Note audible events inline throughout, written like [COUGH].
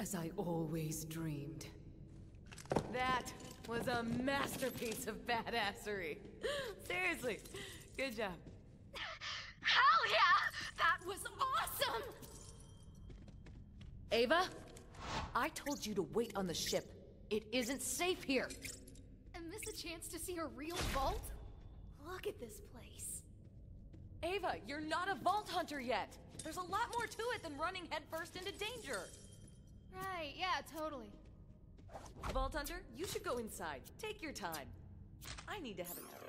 as I always dreamed. That was a masterpiece of badassery. [LAUGHS] Seriously, good job. Hell yeah! That was awesome! Ava, I told you to wait on the ship. It isn't safe here. And this a chance to see a real vault? Look at this place. Ava, you're not a vault hunter yet. There's a lot more to it than running headfirst into danger. Right, yeah, totally. Vault hunter, you should go inside. Take your time. I need to have a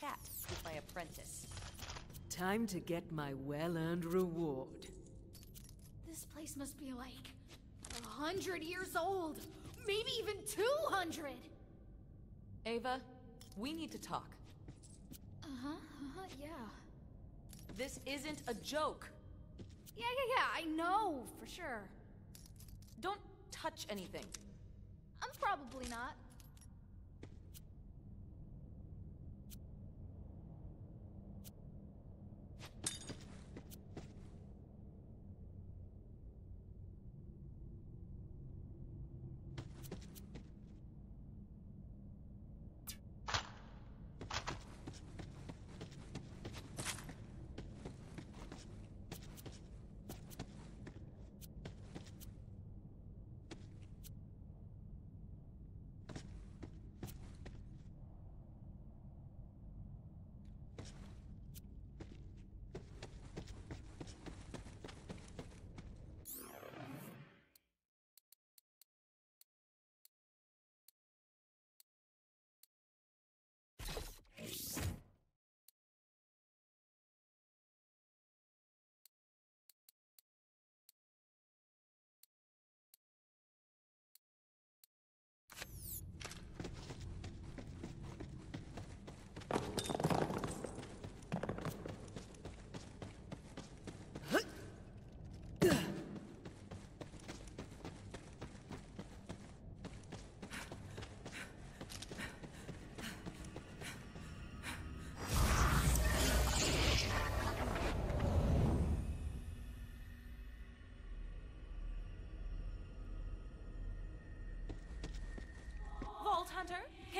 chat with my apprentice. Time to get my well-earned reward. This place must be like a hundred years old. Maybe even two hundred. Ava, we need to talk. Uh-huh, uh-huh, yeah. This isn't a joke. Yeah, yeah, yeah, I know, for sure. Don't touch anything. I'm probably not.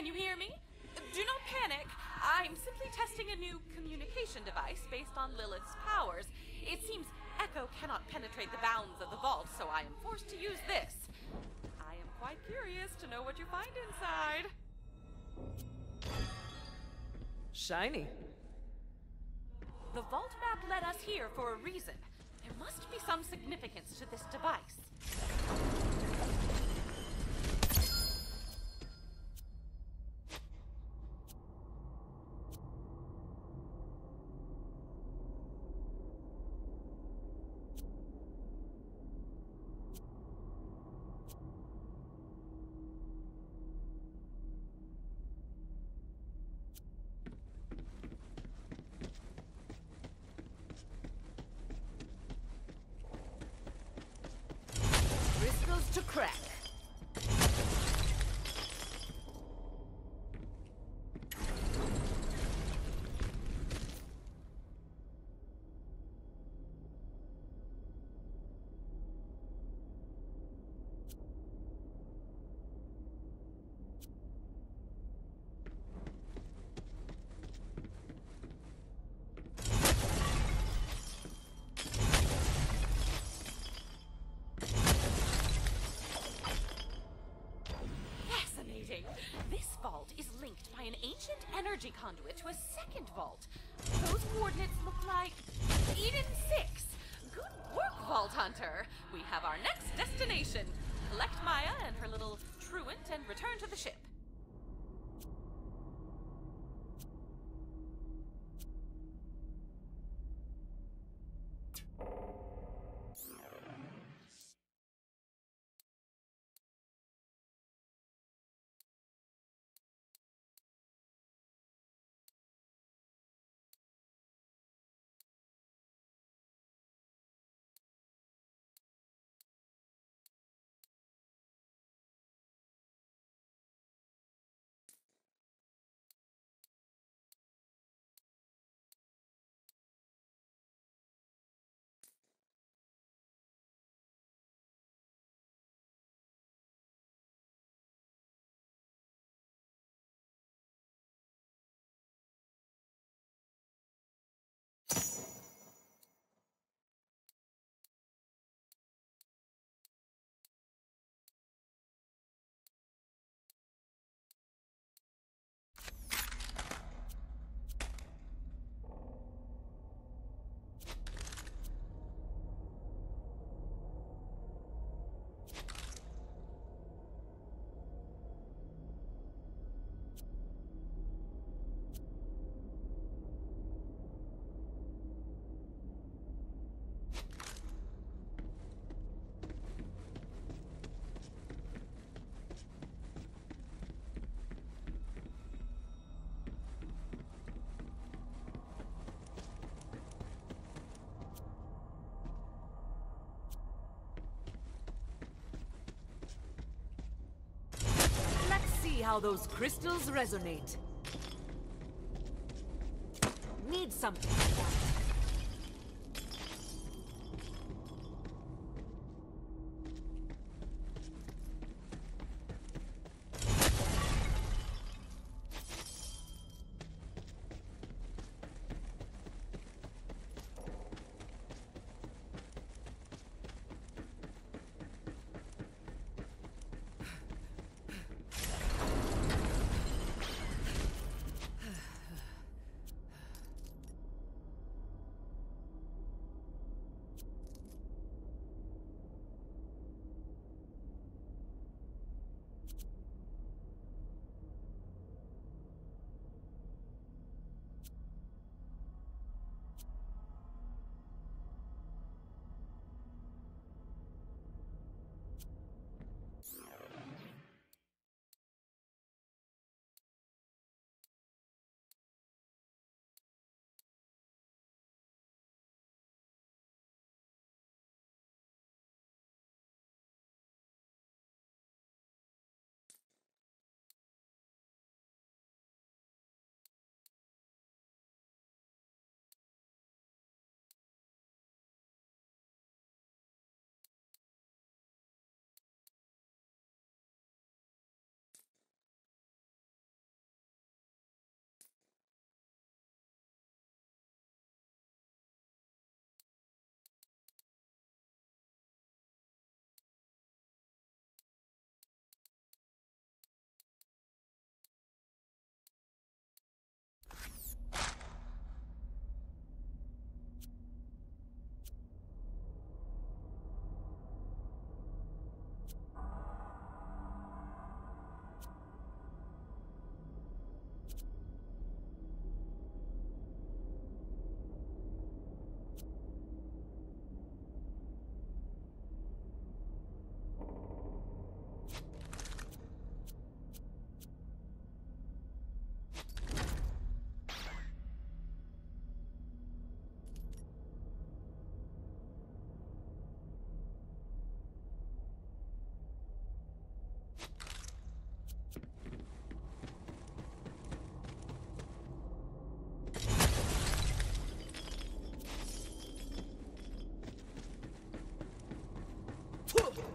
Can you hear me? Do not panic. I'm simply testing a new communication device based on Lilith's powers. It seems Echo cannot penetrate the bounds of the vault, so I am forced to use this. I am quite curious to know what you find inside. Shiny. The vault map led us here for a reason. There must be some significance to this device. Crystals to crack. This vault is linked by an ancient energy conduit to a second vault. Those coordinates look like Eden 6. Good work, Vault Hunter. We have our next destination. Collect Maya and her little truant and return to the ship. See how those crystals resonate. Need something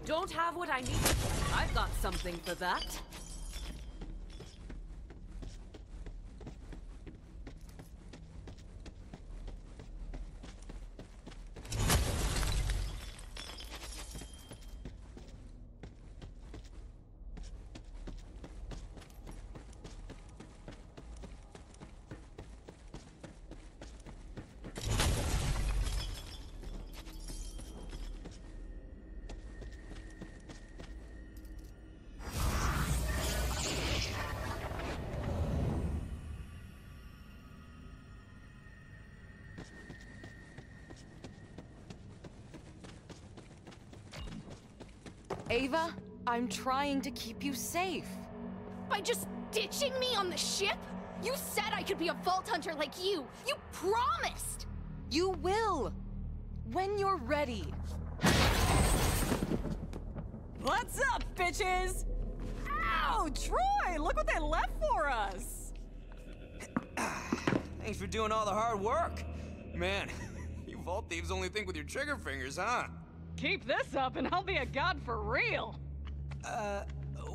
Don't have what I need. I've got something for that. Ava, I'm trying to keep you safe. By just ditching me on the ship? You said I could be a Vault Hunter like you! You promised! You will! When you're ready. What's up, bitches? Ow, Troy, look what they left for us. [CLEARS THROAT] Thanks for doing all the hard work. Man, [LAUGHS] you vault thieves only think with your trigger fingers, huh? Keep this up and I'll be a god for real. Uh,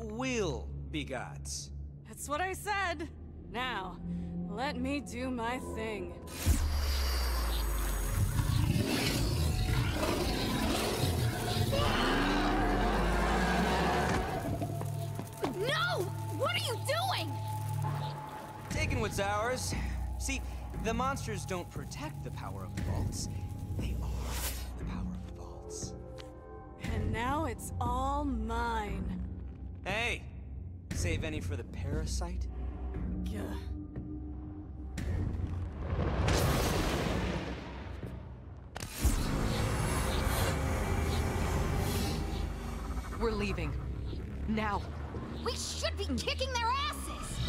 we'll be gods. That's what I said. Now, let me do my thing. No! What are you doing? Taking what's ours. See, the monsters don't protect the power of the vaults. They now it's all mine. Hey, save any for the parasite? Gah. We're leaving. Now. We should be kicking their asses!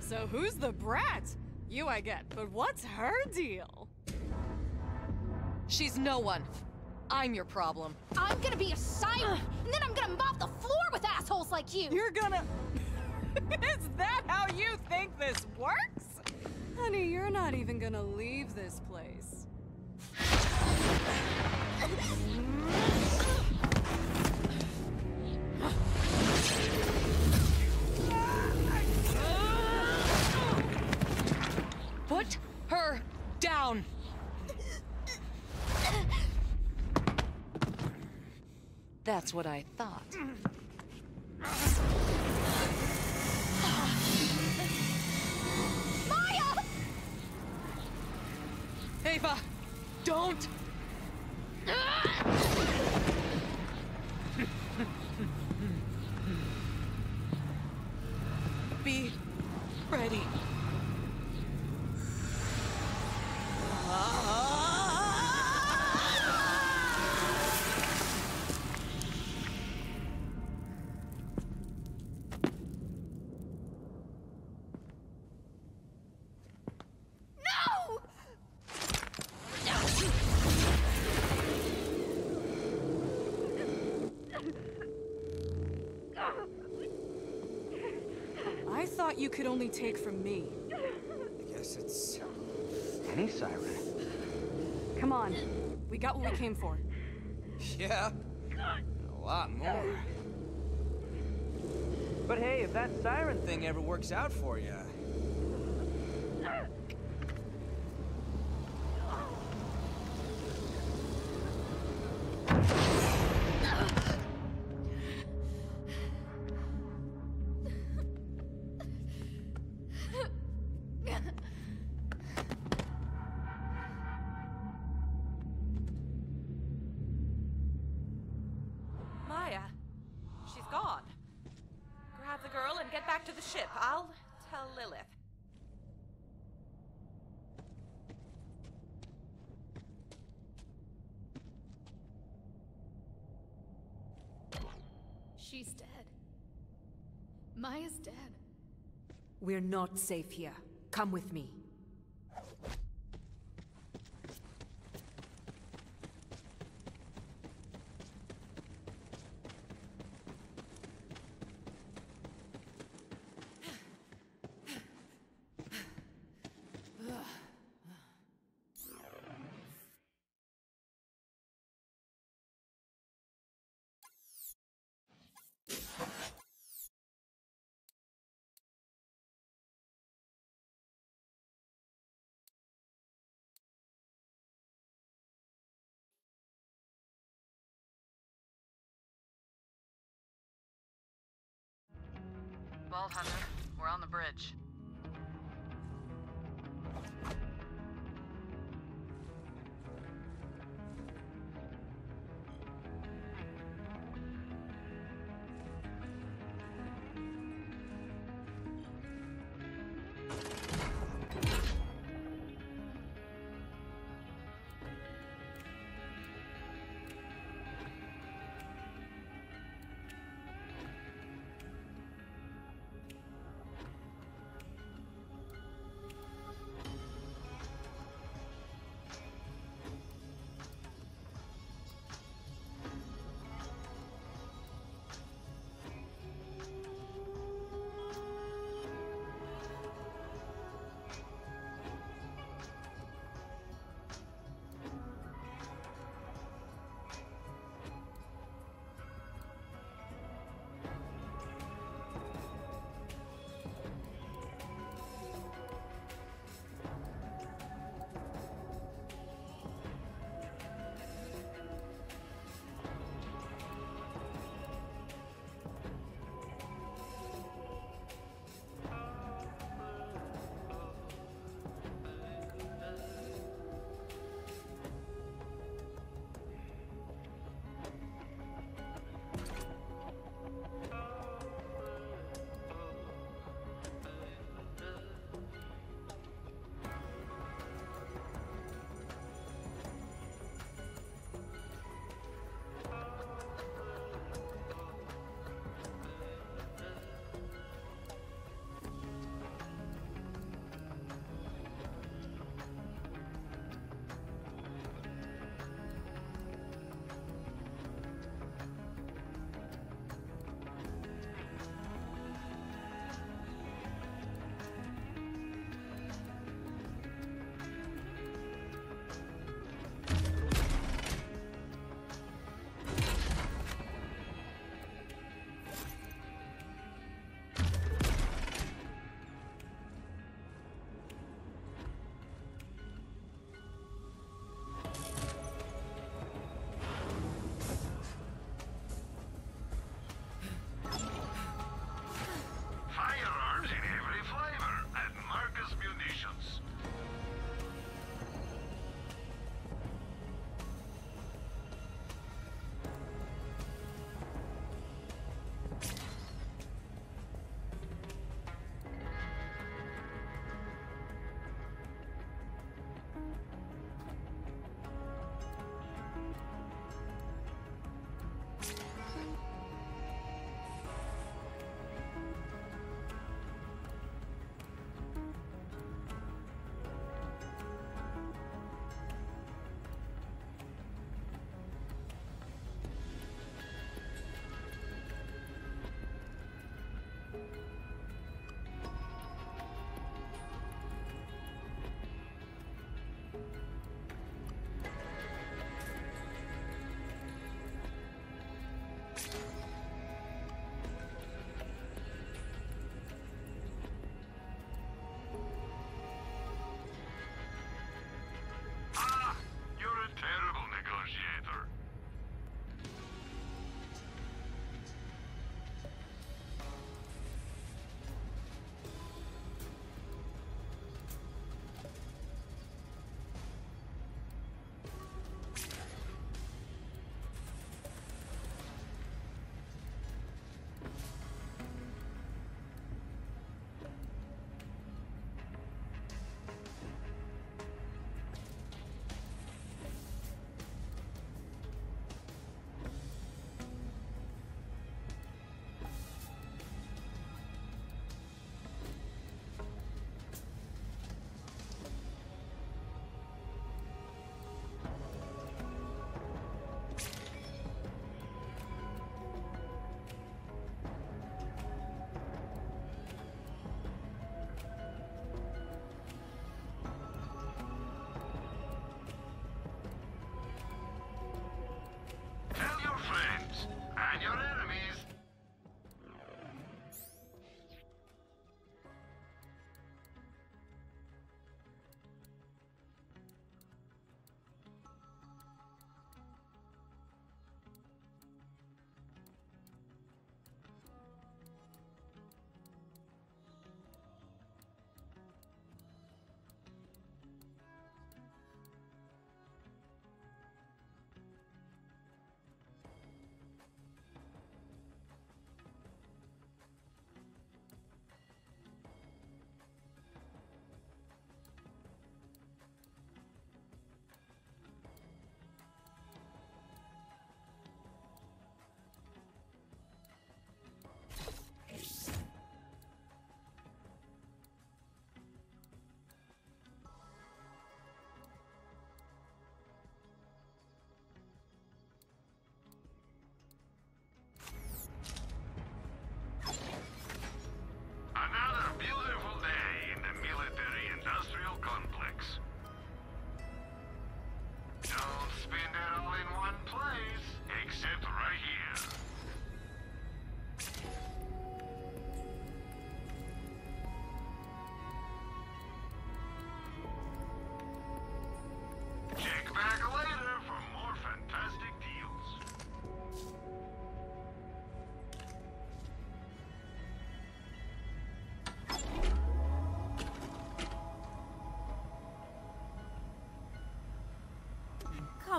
So who's the brat? You I get, but what's her deal? She's no one. I'm your problem. I'm gonna be a siren, and then I'm gonna mop the floor with assholes like you! You're gonna... [LAUGHS] Is that how you think this works? Honey, you're not even gonna leave this place. Put her down. That's what I thought. Maya! Ava, don't! [LAUGHS] Be thought you could only take from me. I guess it's any siren. Come on. We got what we came for. Yeah, a lot more. But hey, if that siren thing ever works out for you, gone. Grab the girl and get back to the ship. I'll tell Lilith. She's dead. Maya's dead. We're not safe here. Come with me. Hunter, we're on the bridge.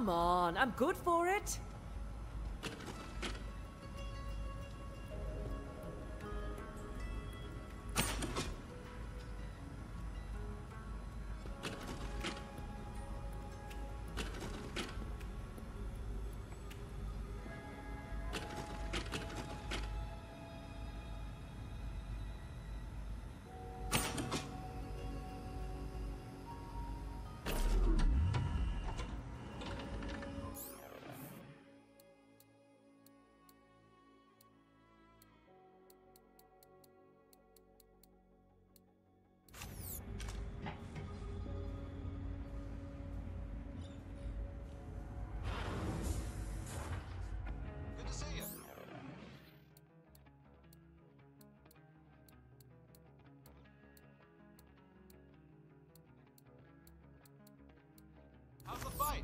Come on, I'm good for it.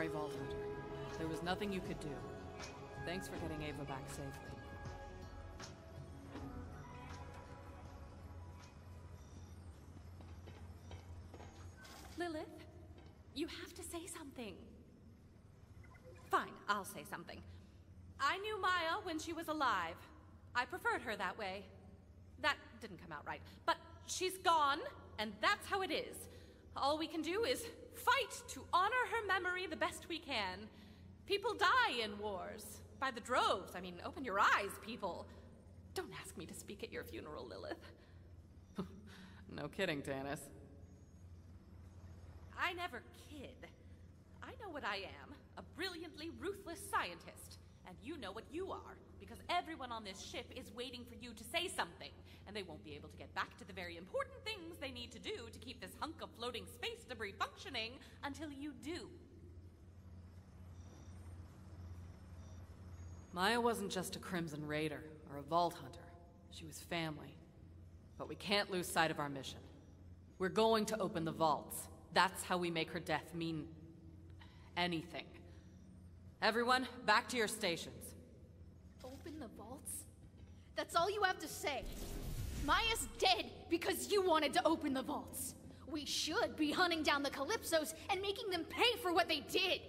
Sorry, Vault Hunter. There was nothing you could do. Thanks for getting Ava back safely. Lilith, you have to say something. Fine, I'll say something. I knew Maya when she was alive. I preferred her that way. That didn't come out right. But she's gone, and that's how it is. All we can do is fight to honor her memory the best we can. People die in wars. By the droves. I mean, open your eyes, people. Don't ask me to speak at your funeral, Lilith. [LAUGHS] No kidding, Tannis. I never kid. I know what I am a brilliantly ruthless scientist. And you know what you are, because everyone on this ship is waiting for you to say something, and they won't be able to get back to the very important things they need to do to keep this hunk of floating space debris functioning until you do. Maya wasn't just a Crimson Raider or a Vault Hunter. She was family. But we can't lose sight of our mission. We're going to open the vaults. That's how we make her death mean anything. Everyone, back to your stations. Open the vaults? That's all you have to say. Maya's dead because you wanted to open the vaults. We should be hunting down the Calypsos and making them pay for what they did.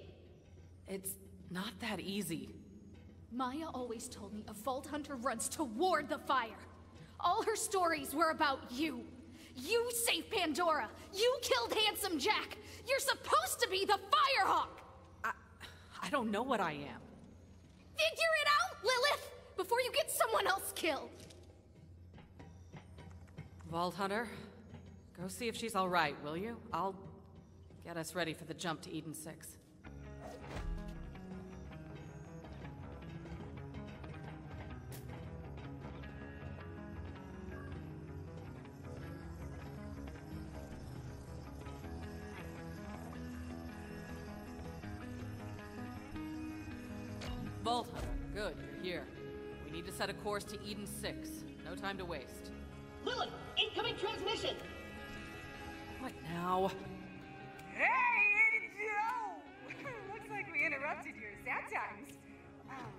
It's not that easy. Maya always told me a Vault Hunter runs toward the fire. All her stories were about you. You saved Pandora. You killed Handsome Jack. You're supposed to be the Firehawk. Don't know what I am. Figure it out, Lilith, before you get someone else killed. Vault Hunter, go see if she's all right, will you? I'll get us ready for the jump to Eden 6. Course to Eden 6. No time to waste. Lilith, incoming transmission! What now? Hey, Joe! [LAUGHS] Looks like we interrupted your sad times. Um,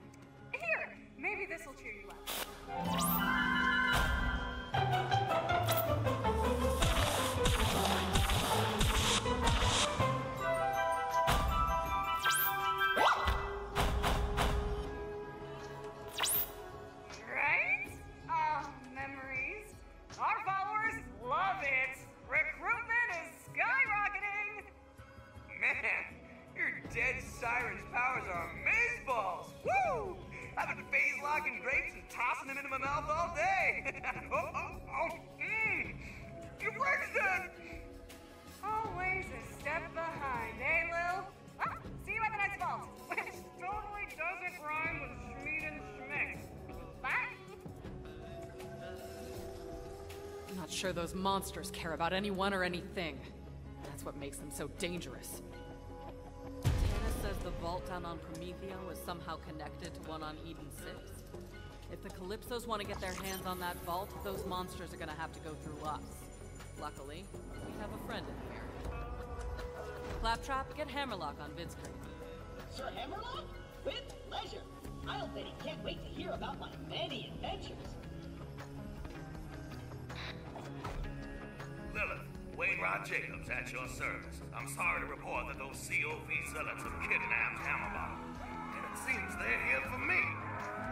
here, maybe this will cheer you up. Mouth all day. [LAUGHS] oh, oh, oh, mmm. Your Brixton! Always a step behind, eh, Lil? Ah, see you at the next vault. [LAUGHS] Which totally doesn't rhyme with Schmeed and Schmick. Bye. I'm not sure those monsters care about anyone or anything. That's what makes them so dangerous. Tannis says the vault down on Promethea was somehow connected to one on Eden 6. If the Calypsos want to get their hands on that vault, those monsters are gonna have to go through us. Luckily, we have a friend in the area. Claptrap, get Hammerlock on Vidscreen. Sir Hammerlock? With pleasure. I'll bet he can't wait to hear about my many adventures. Lilith, Wainwright Jacobs at your service. I'm sorry to report that those COV zealots have kidnapped Hammerlock. And it seems they're here for me.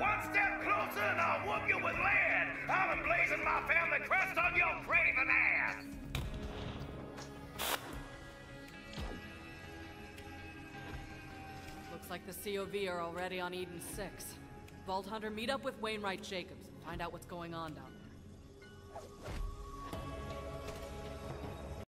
One step closer and I'll whoop you with lead. Emblazing my family crest on your craven ass. Looks like the COV are already on Eden 6. Vault Hunter, meet up with Wainwright Jacobs and find out what's going on down